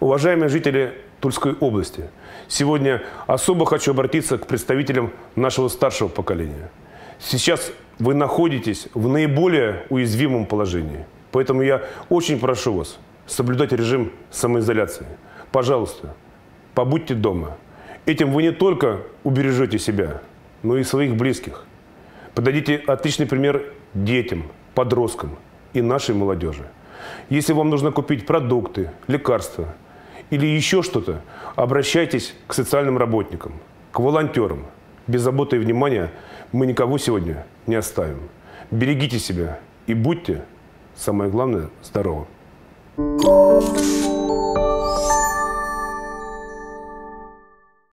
Уважаемые жители Тульской области, сегодня особо хочу обратиться к представителям нашего старшего поколения. Сейчас вы находитесь в наиболее уязвимом положении. Поэтому я очень прошу вас соблюдать режим самоизоляции. Пожалуйста, побудьте дома. Этим вы не только убережете себя, но и своих близких. Подадите отличный пример детям, подросткам и нашей молодежи. Если вам нужно купить продукты, лекарства или еще что-то, обращайтесь к социальным работникам, к волонтерам. Без заботы и внимания мы никого сегодня не оставим. Берегите себя и будьте, самое главное, здоровы.